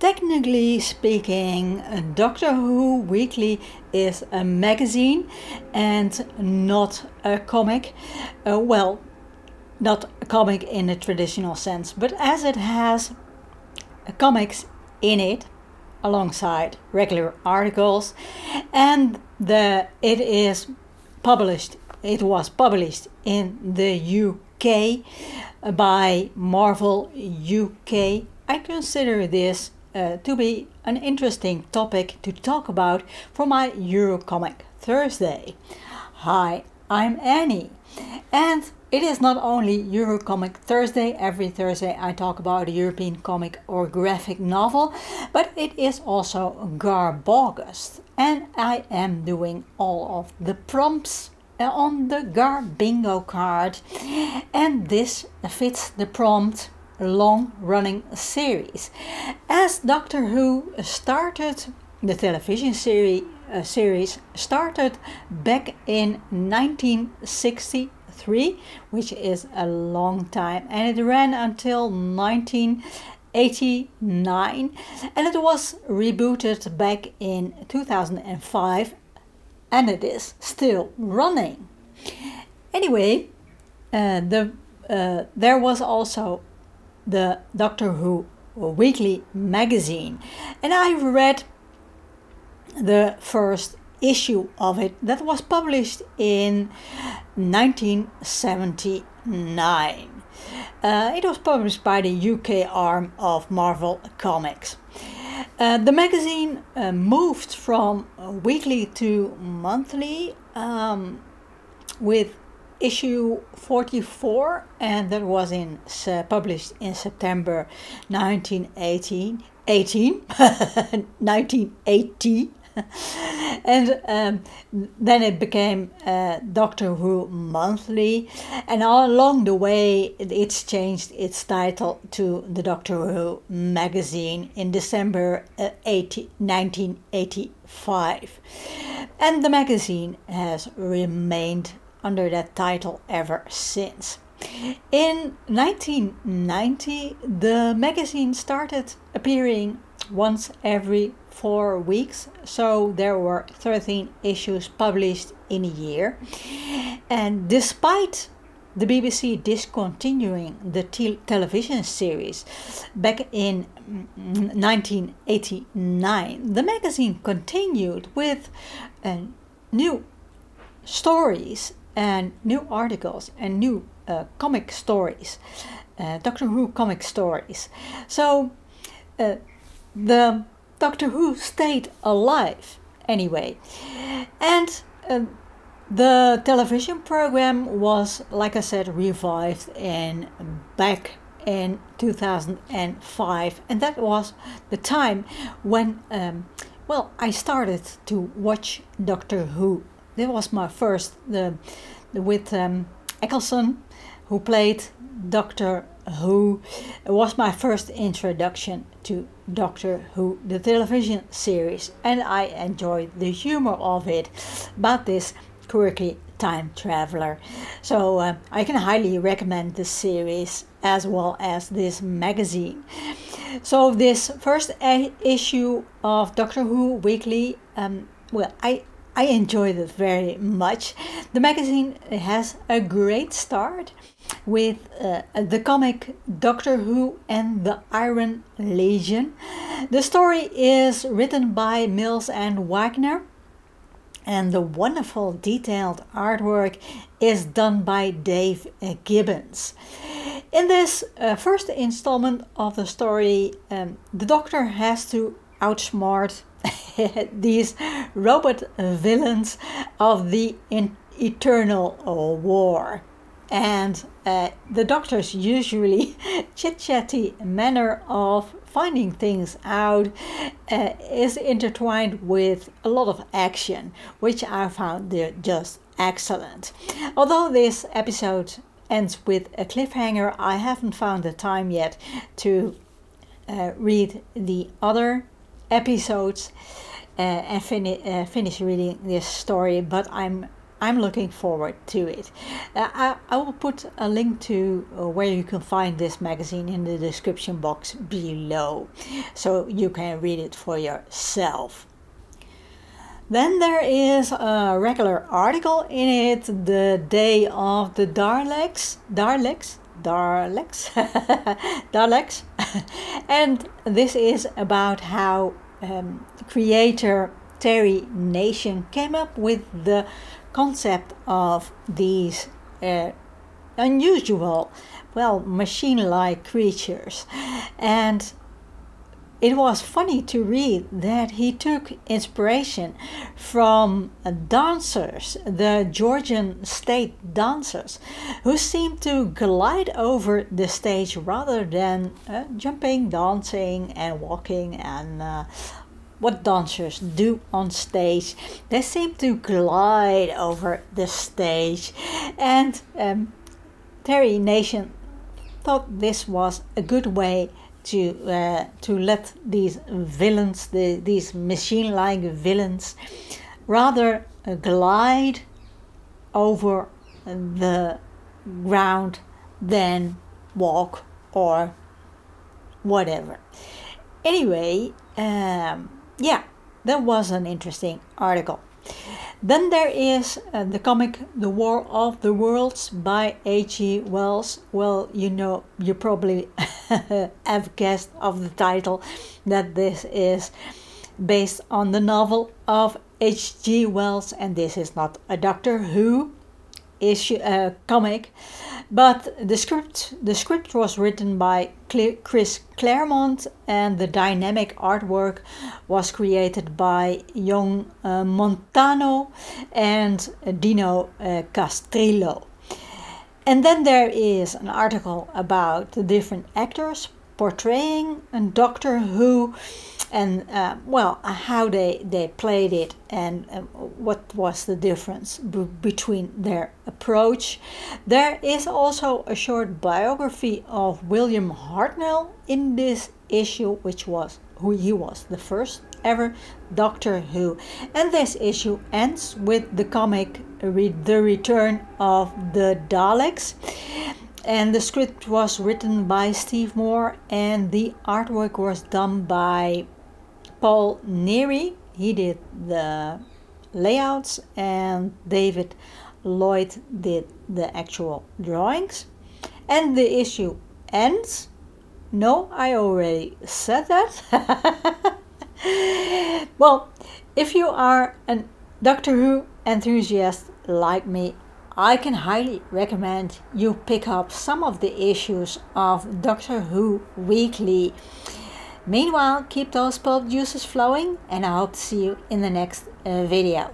technically speaking, Doctor Who Weekly is a magazine and not a comic. Uh, well, not a comic in the traditional sense, but as it has comics in it alongside regular articles and the it is published it was published in the UK by Marvel UK I consider this uh, to be an interesting topic to talk about for my Eurocomic Thursday. Hi, I'm Annie, and it is not only Eurocomic Thursday, every Thursday I talk about a European comic or graphic novel, but it is also GarbAugust, and I am doing all of the prompts uh, on the GarBingo card, and this fits the prompt long running series. As Doctor Who started, the television series, uh, series started back in 1963, which is a long time, and it ran until 1989, and it was rebooted back in 2005, and it is still running. Anyway, uh, the uh, there was also the Doctor Who weekly magazine, and I read the first issue of it that was published in 1979. Uh, it was published by the UK arm of Marvel Comics. Uh, the magazine uh, moved from weekly to monthly um, with issue 44 and that was in uh, published in September 1918 18 1980 and um, then it became uh, Doctor Who Monthly, and all along the way, it's changed its title to the Doctor Who magazine in December uh, 80, 1985. And the magazine has remained under that title ever since. In 1990, the magazine started appearing once every four weeks, so there were 13 issues published in a year. And despite the BBC discontinuing the te- television series back in 1989, the magazine continued with uh, new stories and new articles and new uh, comic stories, uh, Doctor Who comic stories. So uh, the Doctor Who stayed alive anyway, and um, the television program was, like I said, revived in back in 2005, and that was the time when, um, well, I started to watch Doctor Who this was my first the, the with um, Eccleston, who played Doctor Who. It was my first introduction to Doctor Who, the television series, and I enjoyed the humor of it. About this quirky time traveler. So uh, I can highly recommend this series as well as this magazine. So this first issue of Doctor Who Weekly, um, well, I I enjoyed it very much. The magazine has a great start with uh, the comic Doctor Who and the Iron Legion. The story is written by Mills and Wagner, and the wonderful detailed artwork is done by Dave Gibbons. In this uh, first installment of the story, um, the Doctor has to outsmart these robot villains of the eternal war. And uh, the doctor's usually chit chatty manner of finding things out uh, is intertwined with a lot of action, which I found just excellent. Although this episode ends with a cliffhanger, I haven't found the time yet to uh, read the other episodes uh, and fini- uh, finish reading this story, but I'm I'm looking forward to it. Uh, I, I will put a link to uh, where you can find this magazine in the description box below so you can read it for yourself. Then there is a regular article in it, the day of the Daleks, Daleks, Daleks, Daleks, and this is about how um, creator Terry Nation came up with the concept of these uh, unusual, well, machine like creatures. And it was funny to read that he took inspiration from dancers, the Georgian state dancers, who seemed to glide over the stage rather than uh, jumping, dancing, and walking and uh, what dancers do on stage. They seem to glide over the stage, and um, Terry Nation thought this was a good way to uh, to let these villains, the, these machine-like villains, rather uh, glide over the ground than walk or whatever. Anyway, um, yeah, that was an interesting article. Then there is uh, the comic The War of the Worlds by H.G. Wells. Well, you know, you probably have guessed of the title that this is based on the novel of H.G. Wells, and this is not a Doctor Who issue uh, comic but the script the script was written by Chris Claremont and the dynamic artwork was created by Yong uh, Montano and Dino uh, Castrillo. And then there is an article about the different actors portraying a Doctor Who and uh, well how they they played it and uh, what was the difference between their approach. There is also a short biography of william hartnell in this issue which was who he was the first ever doctor who and this issue ends with the comic the return of the daleks and the script was written by Steve Moore and the artwork was done by Paul Neary, he did the layouts, and David Lloyd did the actual drawings. And the issue ends. No, I already said that. well, if you are a Doctor Who enthusiast like me, I can highly recommend you pick up some of the issues of Doctor Who Weekly Meanwhile, keep those pulp juices flowing and I hope to see you in the next uh, video.